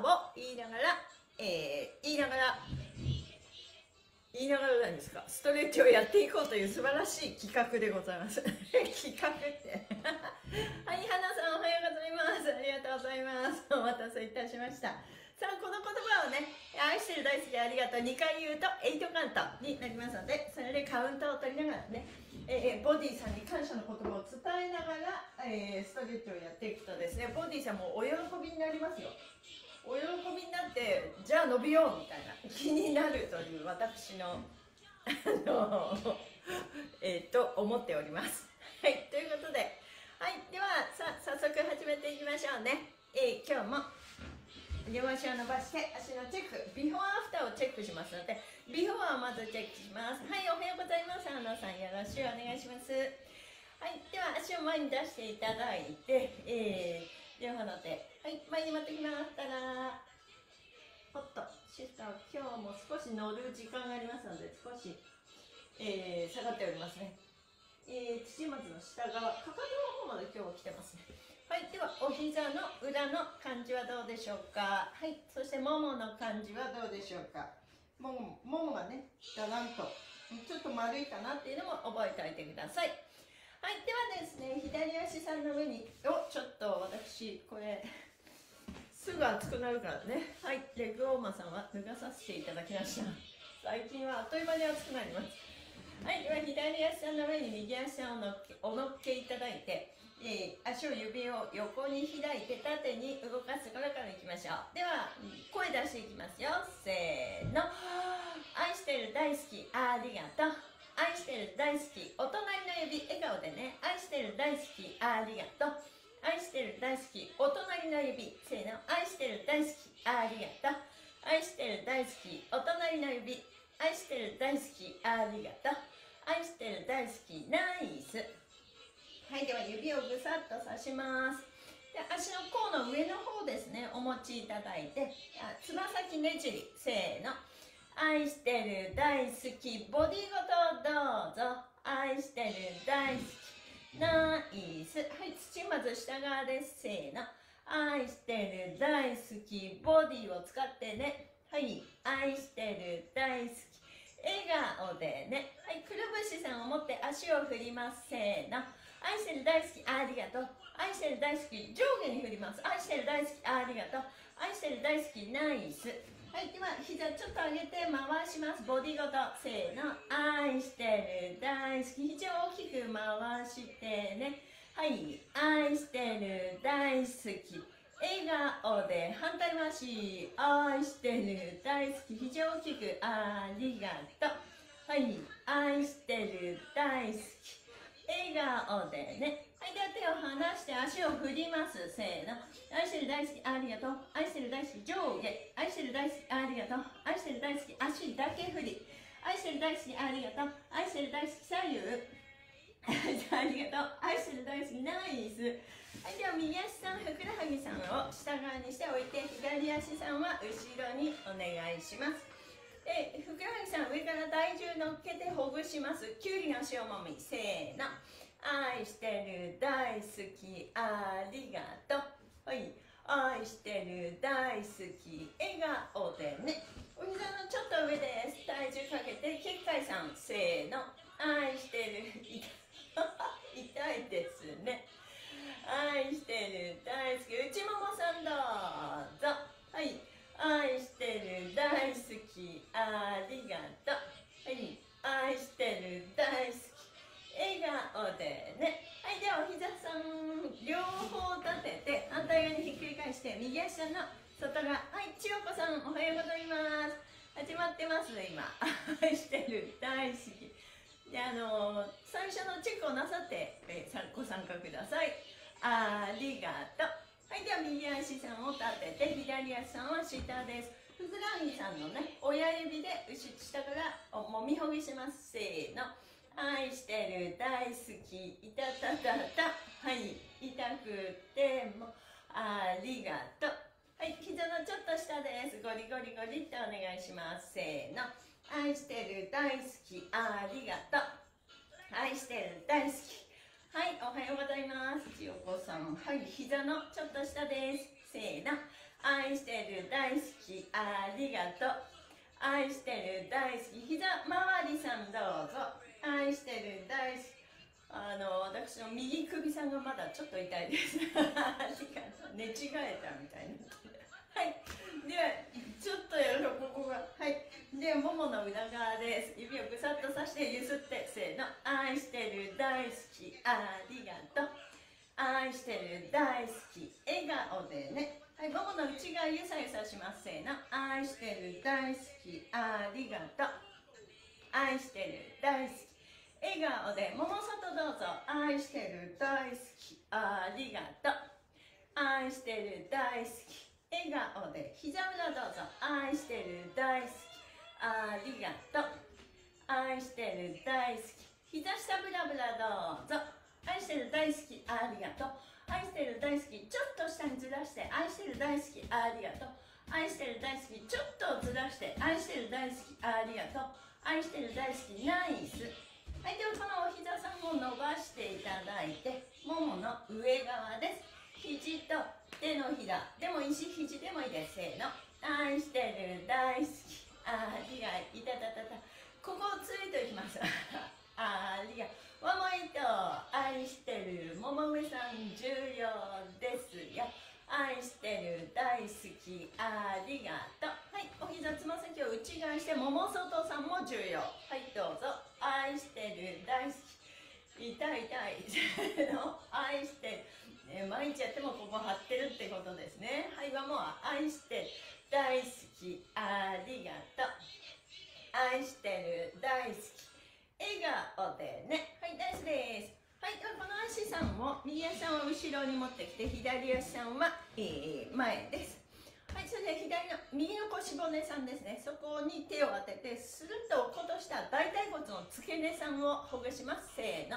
葉を言いながら、えー言いながら言いながらなんですか？ストレッチをやっていこうという素晴らしい企画でございます。企画って。はい花さんおはようございます。ありがとうございます。お待たせいたしました。さあこの言葉をね愛してる大好きありがとう2回言うと8カウントになりますのでそれでカウントを取りながらね、えーボディさんに感謝の言葉を伝えながら、えーストレッチをやっていくとですねボディさんもお喜びになりますよ。お喜びになってじゃあ伸びようみたいな気になるという私のあの えーと思っております。はいということではいではさ早速始めていきましょうね、えー今日も両足を伸ばして足のチェックビフォーアフターをチェックしますのでビフォーをまずチェックします。はいおはようございます。安野さんよろしくお願いします。はいでは足を前に出していただいてえー、両方の手。はい前に持ってきましたらおっと。シスター今日も少し乗る時間がありますので少し、えー下がっておりますね。えー、土松の下側かかとの方まで今日は来てますね。はいではお膝の裏の感じはどうでしょうか。はいそしてももの感じはどうでしょうか。ももももがねだらんとちょっと丸いかなっていうのも覚えておいてください。はいではですね左足さんの上におちょっと私これ。すぐ熱くなるからね。はい。レッグウォーマーさんは脱がさせていただきました。最近はあっという間に熱くなります。はい、では左足の上に右足をのっけお乗っけいただいて、えー足を指を横に開いて縦に動かすからからいきましょう。では声出していきますよ。せーの。愛してる大好き。ありがとう。愛してる大好き。お隣の指笑顔でね。愛してる大好き。ありがとう。愛してる大好きお隣の指せーの愛してる大好きありがとう。愛してる大好きお隣の指愛してる大好きありがとう。愛してる大好きナイス。はいでは指をぐさっと刺します。で足の甲の上の方ですね。お持ちいただいて。つま先ねじり。せーの。愛してる大好きボディごとどうぞ。愛してる大好き。ナイス。はい土まず下側です。せーの。愛してる大好きボディを使ってね。はい愛してる大好き。笑顔でね。はいくるぶしさんを持って足を振ります。せーの。愛してる大好きありがとう。愛してる大好き上下に振ります。愛してる大好きありがとう。愛してる大好きナイス。はいでは膝ちょっと上げて回します。ボディごとせーの愛してる大好き。肘を大きく回してね。はい愛してる大好き。笑顔で反対回し愛してる大好き。非常大き。くありがとうはい愛してる大好き。笑顔でねはいでは手を離して足を振ります。せーの。愛してる大好きありがとう。愛してる大好き上下。愛してる大好きありがとう。愛してる大好き足だけ振り。愛してる大好きありがとう。愛してる大好き左右。ありがとう愛してる大好きナイス。はい、では右足さん、ふくらはぎさんを下側にしておいて、左足さんは後ろにお願いします。で、ふくらはぎさん、上から体重乗っけてほぐします。きゅうりの塩もみ、せーの。愛してる、大好き、ありがとう。はい、愛してる、大好き、笑顔でね。お膝のちょっと上です。体重かけて、結界さん、せーの。愛してる、痛い ですね。愛してる大好き内ももさんどうぞはい愛してる大好きありがとうはい愛してる大好きでねはいではお膝さん両方立てて反対側にひっくり返して右足の外側はい千代子さんおはようございます始まってます今愛してる大好きであの最初のチェックをなさって、えーご参加くださいありがとう。はい、では右足さんを立てて、左足さんは下です。ふくらはぎさんのね、親指で下からもみほぐします。せーの。愛してる大好き。いたたたた。はい。痛くてもありがとう。はい。膝のちょっと下です。ゴリゴリゴリってお願いします。せーの。愛してる大好きありがとう。愛してる大好き。はい。おはようございます。千代子さん。はい。膝のちょっと下です。せーの。愛してる大好きありがとう。愛してる大好き。膝周りさんどうぞ。愛してる大好きあの私の右首さんがまだちょっと痛いです。寝違えたみたいなはい。ではちょっとやるとここがはい。ではももの裏側です指をぐさっとさしてゆすってせーの愛してる大好き。ありがとう愛してる大好き。笑顔でね。はい、ももの内側ゆさゆさしますせーの愛してる大好き。ありがとう愛してる大好き。笑顔で桃外どうぞ。愛してる大好き。ありがとう。愛してる大好き。笑顔で膝裏どうぞ。愛してる大好き。ありがとう。愛してる大好き。膝下ブラブラどうぞ。愛してる大好き。ありがとう。愛してる大好き。ちょっと下にずらして。愛してる大好き。ありがとう。愛してる大好き。ちょっとずらして。愛してる大好き。ありがとう。愛してる大好き。ナイス。はいではこのお膝さんを伸ばしていただいてももの上側です。肘と手のひら。でも石肘でもいいです。せーの。愛してる。大好き。ありがいいたたたた。ここをついていきます。ありがわもいと愛してる。もも上さん重要ですよ。愛してる。大好き。ありがとう。はいお膝つま先を内側にしてもも外さんも重要。はいどうぞ。愛してる。大好き。痛い痛い。の。愛してる、ね、毎日やってもここ張ってるってことですね。はいはもう愛してる大好き。ありがとう。愛してる。大好き。笑顔でね。はい大好きです。はいではこの足さんを右足さんを後ろに持ってきて左足さんは、えー、前です。それで左の右の腰骨さんですね。そこに手を当ててスルッと落っことした大腿骨の付け根さんをほぐします。せーの。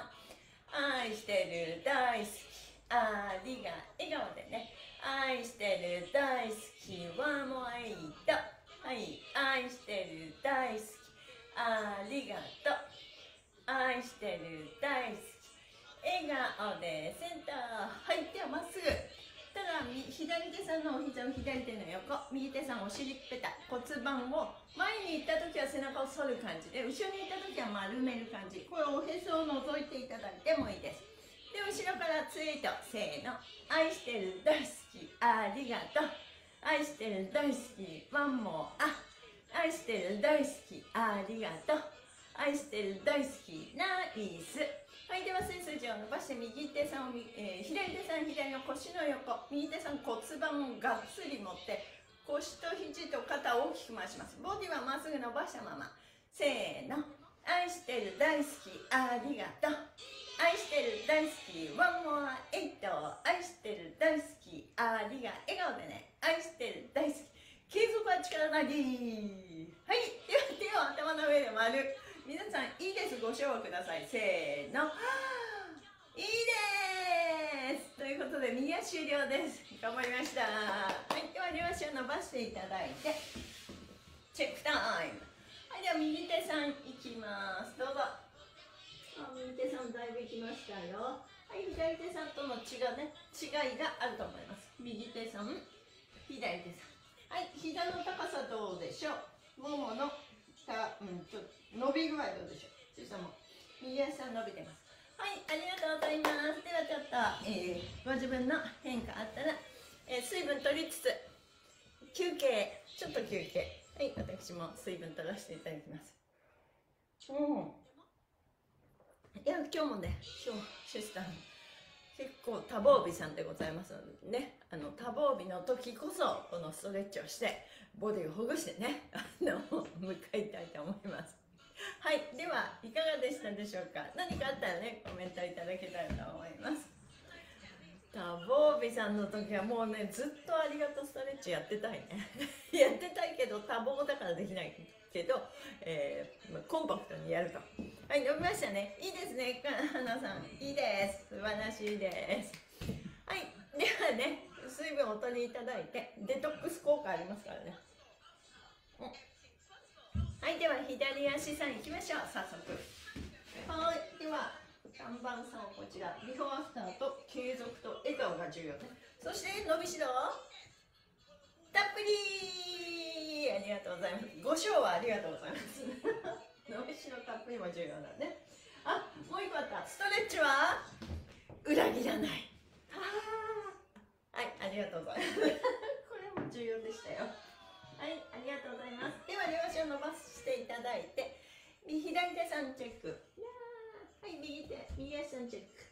愛してる大好き。ありが笑顔でね。愛してる大好き。ワンモアイトはい愛してる大好き。ありがとう。愛してる大好き。笑顔でセンターはい手をまっす。ぐただ左手さんのお膝を左手の横右手さんお尻ペタ骨盤を前に行った時は背中を反る感じで後ろに行った時は丸める感じ。これおへそを覗いていただいてもいいです。で後ろからツイートせーの。愛してる大好き。ありがとう。愛してる大好き。ワンモーあ愛してる大好き。ありがとう。愛してる大好き。ナイス。はいでは背筋を伸ばして右手さんを、えー、左手さん左の腰の横右手さん骨盤をがっつり持って腰と肘と肩を大きく回します。ボディはまっすぐ伸ばしたまま。せーの。愛してる大好き。ありがとう。愛してる大好き。ワンモアエイト。愛してる大好き。ありが笑顔でね。愛してる大好き。継続は力なり。はい。では手を頭の上で丸。皆さんいいです。ご唱和ください。せーの。いいです。ということで右足終了です。頑張りました。はいでは両足を伸ばしていただいてチェックタイム。はいでは右手さんいきます。どうぞ。あ右手さんだいぶいきましたよ。はい左手さんとの違うね違いがあると思います。右手さん左手さん。はい膝の高さどうでしょう？もものた、うん、ちょっと伸び具合どうでしょう。ちさんも右足さん伸びてます。はいありがとうございます。ではちょっと、えー、ご自分の変化あったら、えー、水分取りつつ休憩ちょっと休憩。はい私も水分取らせていただきます。うん。いや今日もね今日シスター結構多忙日さんでございますのでね。あの多忙日の時こそこのストレッチをしてボディをほぐしてねあの向かいたいと思います。はい、ではいかがでしたでしょうか？何かあったらね、コメントいただけたらと思います。多忙日さんの時はもうね、ずっとありがとうストレッチやってたいね。やってたいけど多忙だからできないけど、えー、コンパクトにやると。はい伸びましたね。いいですね。花さん。いいです。素晴らしいです。はいではね水分を取りいただいてデトックス効果ありますからね、うん、はいでは左足さんいきましょう。早速。はいでは看板さんこちら。ビフォーアフターと継続と笑顔が重要そして伸びしろ。たっぷり。ありがとうございます。ご賞はありがとうございます。伸びしろたっぷりも重要だねあもう一個あった。ストレッチは裏切らない。はいありがとうございます。これも重要でしたよ。はいありがとうございます。では両足を伸ばしていただいて左手さんチェック。はい右手右足さんチェック。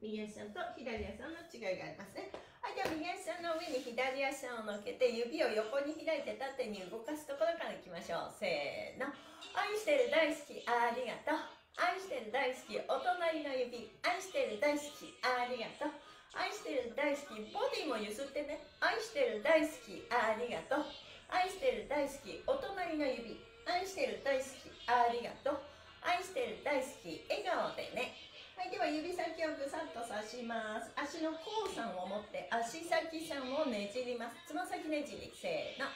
右足さんと左足さんの違いがありますね。はい、では右足の上に左足を乗っけて指を横に開いて縦に動かすところからいきましょう。せーの。愛してる大好きありがとう。愛してる大好きお隣の指。愛してる大好きありがとう。愛してる大好きボディもゆすってね愛してる大好きありがとう愛してる大好きお隣の指愛してる大好きありがとう愛してる大好き笑顔でねはい、では指先をぐさっと刺します。足の甲さんを持って足先さんをねじります。つま先ねじり、せーの。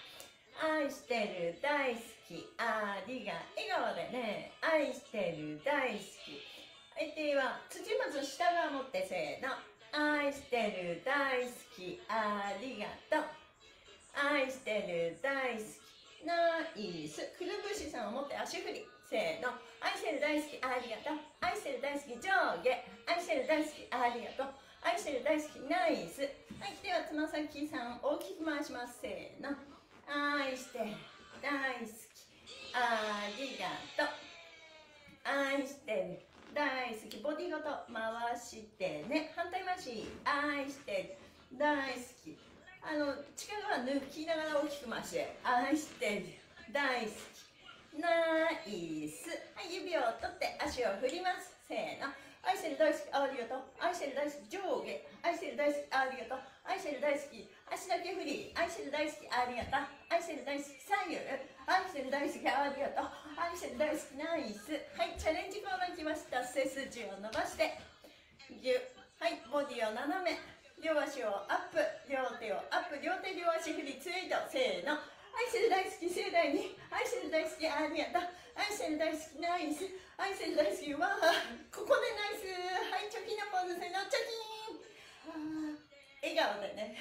愛してる、大好き、ありが、笑顔でね、愛してる、大好き。はい、では、土まず下側持ってせーの。愛してる、大好き、ありがとう。愛してる、大好き、ナイス。くるぶしさんを持って足振り。せーの。愛してる大好きありがとう。愛してる大好き上下。愛してる大好きありがとう。愛してる大好きナイス。はいではつま先さん大きく回します。せーの。愛してる大好きありがとう。愛してる大好き。ボディごと回してね反対回し愛して大好き。あの力は抜きながら大き。く回して愛して大好きナイスはい指を取って足を振ります。せーの。愛してる大好きありがとう。愛してる大好き上下愛してる大好きありがとう。愛してる大好き足だけ振り愛してる大好きありがとう。愛してる大好き左右愛してる大好きありがとう。愛してる大好きナイス。はいチャレンジコーナー来ました。背筋を伸ばして。ぎゅはいボディを斜め。両足をアップ。両手をアップ。両手両足振りツイートせーの。愛してる大好き盛大に。愛してる大好きありがとう。愛してる大好きナイス。愛してる大好きわあここでナイス。はいチョキのポーズせのチョキン。笑顔でね。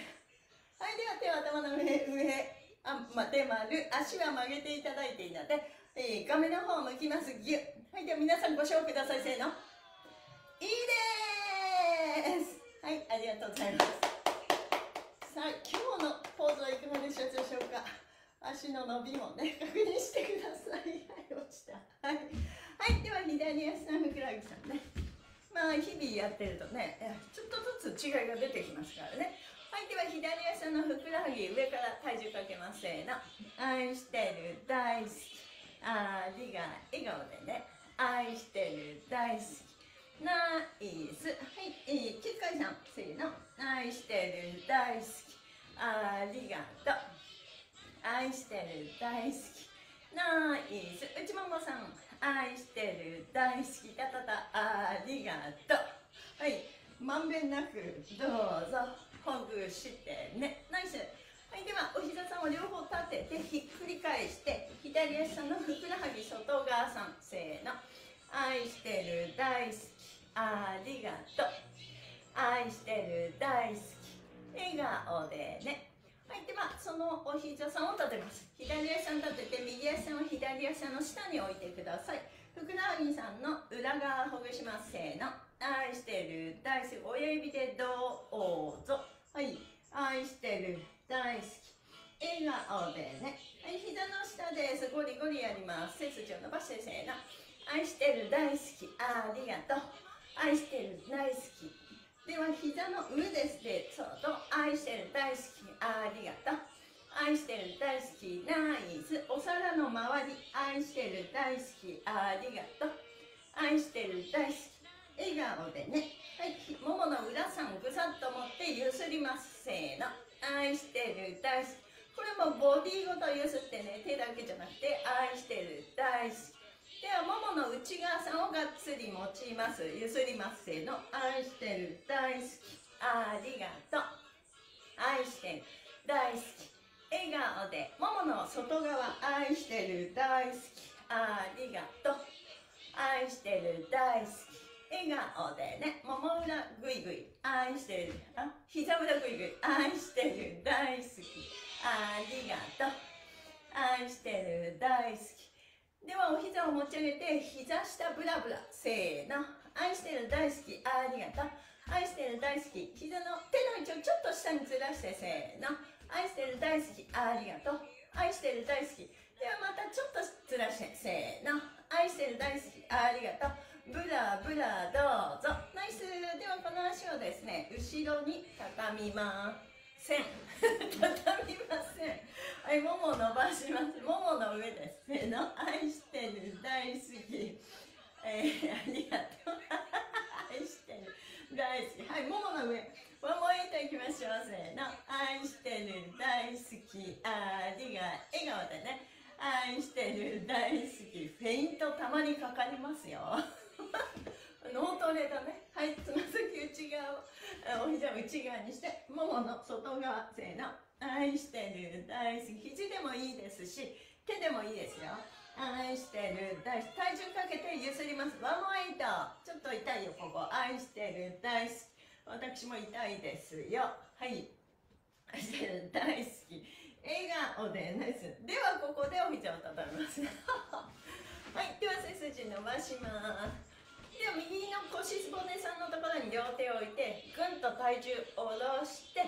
はいでは手は頭の上上。あ、ま、手丸足は曲げていただいていいので、えー、画面の方を向きます。ぎゅはいでは皆さんご賞ください。せーの。いいです。はいありがとうございます。さあ今日のポーズはいかがでしょうか。足の伸びもね確認してください。はい落ちた。はい、はい、では左足のふくらはぎさんね。まあ日々やってるとねちょっとずつ違いが出てきますからね。左足のふくらはぎ上から体重かけますせーの。愛してる大好き。ありが笑顔でね。愛してる大好き。ナイス。はい、えー、キッカイさんせーの。愛してる大好き。ありがと。う愛してる大好き。ナイス。内ももさん。愛してる大好き。たたたありがと。うはいまんべんなく。どうぞ。ほぐしてねナイスはいではお膝さんを両方立ててひっくり返して左足さんのふくらはぎ外側さんせーの。愛してる大好きありがとう。愛してる大好き笑顔でね。はいではそのお膝さんを立てます。左足さん立てて右足さんを左足の下に置いてください。ふくらはぎさんの裏側ほぐします。せーの。愛してる大好き親指でどうぞ。はい。愛してる。大好き。笑顔でね。はい膝の下ですゴリゴリやります。背筋を伸ばしてせーの。愛してる大好き。ありがとう。愛してる大好き。では膝の上ですでそうと愛してる大好き。ありがとう。愛してる大好き。ナイス。お皿の周り。愛してる大好き。ありがとう。愛してる大好き。笑顔でね。はい。ももの裏さんぐさっと持ってゆすります。せーの。愛してる大好き。これもボディごとゆすってね。手だけじゃなくて愛してる大好き。ではももの内側さんをがっつり持ちます。ゆすります。せーの。愛してる大好き。ありがとう。愛してる大好き。笑顔で。ももの外側。愛してる大好き。ありがとう。愛してる大好き。笑顔でねもも裏ぐいぐい愛してるあ膝裏ぐいぐい愛してる大好き。ありがとう。愛してる大好き。ではお膝を持ち上げて膝下ブラブラ。せーの。愛してる大好き。ありがとう。愛してる大好き。膝の手の位置をちょっと下にずらしてせーの。愛してる大好き。ありがとう。愛してる大好き。ではまたちょっとずらしてせーの。愛してる大好き。ありがとう。ブラブラどうぞナイスではこの足をですね後ろに畳みません 畳みませんはい、もも伸ばします。ももの上です。せーの、愛してる、大好き。えー、ありがとう。愛してる、大好き。はい、ももの上。ワンモイントいきましょう。せーの、愛してる、大好き。ありが、笑顔でね。愛してる、大好き。フェイントたまにかかりますよ。脳トレだね。はい、つま先内側を、お膝を内側にして、ももの外側、せーの。愛してる。大好き。肘でもいいですし手でもいいですよ。愛してる。大好き。体重かけてゆすります。ワンモエイトちょっと痛いよここ。愛してる。大好き。私も痛いですよ。はい。愛してる大好き。笑顔でナイスではここでお膝を畳みます。はいでは背筋伸ばします。体重下ろして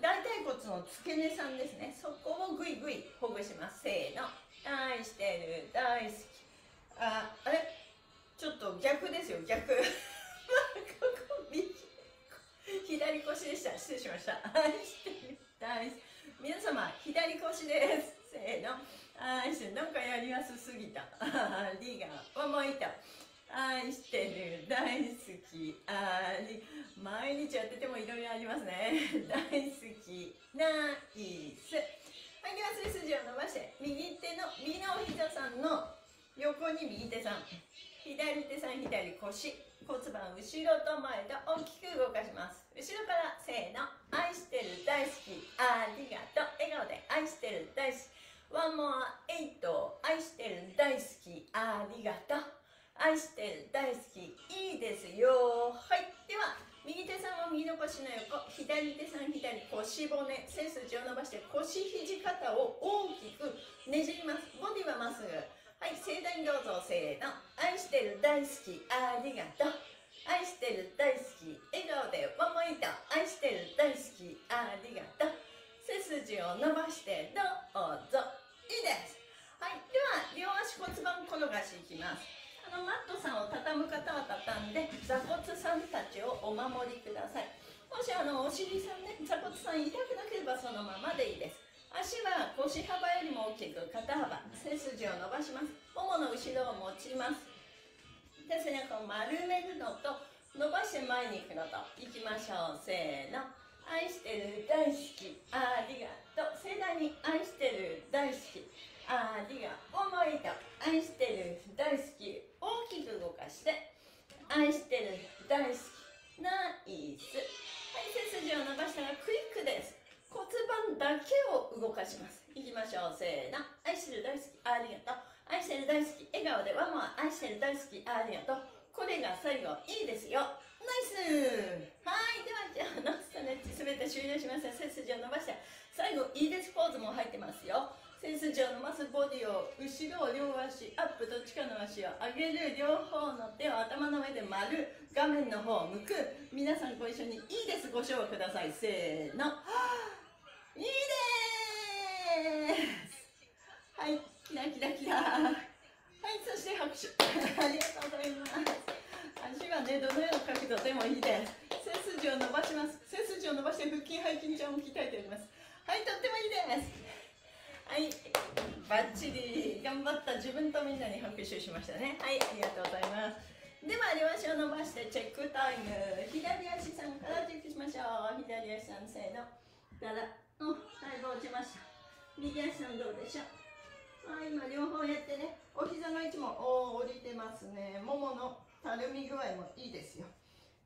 大腿骨の付け根さんですね。そこをぐいぐいほぐします。せーの。愛してる。大好き。ああれ？ちょっと逆ですよ。逆。ここ右左腰でした。失礼しました。愛してる。大好き。皆様左腰です。せーの。愛してる。なんかやりやすすぎた。ありがとうもういた愛してる。大好き。あり毎日やっててもいろいろありますね。大好き。ナイス。はいでは背筋を伸ばして。右手の右のお膝さんの横に右手さん。左手さん左腰。骨盤後ろと前と大きく動かします。後ろからせーの。愛してる大好き。ありがとう笑顔で愛してる大好き。ワンモアエイト愛してる大好き。ありがとう愛してる大好きいいですよ。はい。では右手さんは右の腰の横左手さん左腰骨背筋を伸ばして腰肘肩を大きくねじります。ボディはまっすぐ。はい。盛大にどうぞせーの。愛してる大好きありがとう。愛してる大好き笑顔でワンモイント愛してる大好きありがとう。背筋を伸ばしてどうぞ。いいです。はい。では両足骨盤転がしいきます。あのマットさんを畳む方は畳んで座骨さんたちをお守りください。もしあのお尻さんね座骨さん痛くなければそのままでいいです。足は腰幅よりも大きく肩幅背筋を伸ばします。ももの後ろを持ちます。で背中を丸めるのと伸ばして前に行くのといきましょう。せーの。愛してる大好き。ありがとう。盛大に愛してる大好き。ありがとう。思いと愛してる大好き。大きく動かして愛してる大好きナイスはい背筋を伸ばしたらクリックです。骨盤だけを動かします。いきましょう。せーの。愛してる大好きありがとう。愛してる大好き笑顔でワンワン。愛してる大好きありがとう。これが最後。いいですよ。ナイス。はい。ではじゃあノストレッチ全て終了しました背筋を伸ばして。最後いいです。ポーズも入ってますよ。背筋を伸ばすボディを後ろ両足アップどっちかの足を上げる両方の手を頭の上で丸画面の方を向く。皆さんご一緒にいいです。ご唱和ください。せーの。いいです。はい。キラキラキラ。はい。そして拍手。ありがとうございます。足はねどのような角度でもいいです。背筋を伸ばします。背筋を伸ばして腹筋背筋ちゃんを鍛えております。はい。とってもいいです。はい。バッチリ頑張った自分とみんなに拍手しましたね。はいありがとうございます。では両足を伸ばしてチェックタイム。左足さんからチェックしましょう。左足さんせーの。からうんだいぶ落ちました。右足さんどうでしょう。はい今両方やってね。お膝の位置もおー降りてますね。もものたるみ具合もいいですよ。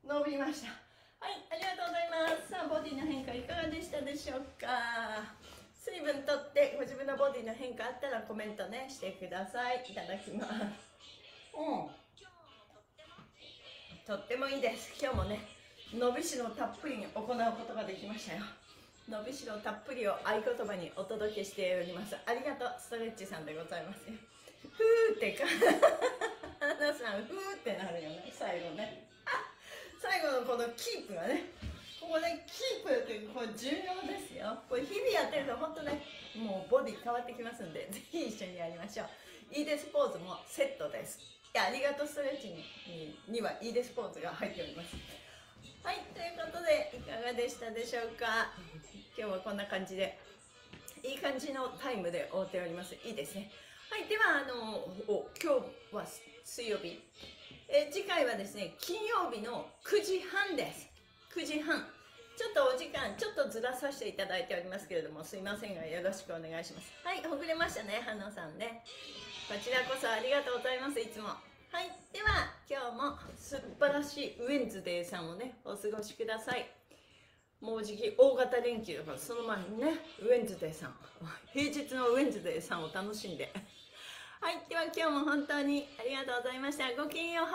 伸びました。はいありがとうございます。さあボディの変化いかがでしたでしょうか。水分とってご自分のボディの変化あったらコメントねしてください。いただきます。うん。とってもいいです。今日もね伸びしろたっぷりに行うことができましたよ。伸びしろたっぷりを合言葉にお届けしております。ありがとうストレッチさんでございますよ。ふーってか。花さんふーってなるよね。最後ね。最後のこのキープがねここねキープってこれ重要ですよ。これ日々やってると本当ねもうボディ変わってきますんでぜひ一緒にやりましょう。いいですポーズもセットです。いやありがとうストレッチににはいいですポーズが入っております。はいということでいかがでしたでしょうか？今日はこんな感じでいい感じのタイムで終っております。いいですね。はいではあのお今日は水曜日。え次回はですね金曜日の9時半です。9時半。ちょっとお時間ちょっとずらさせていただいておりますけれどもすいませんがよろしくお願いします。はいほぐれましたね花さんね。こちらこそありがとうございます。いつも。はいでは今日も素晴らしいウェンズデーさんをねお過ごしください。もうじき大型連休だからその前にねウェンズデーさん。平日のウェンズデーさんを楽しんで。はいでは今日も本当にありがとうございました。ごきげんよう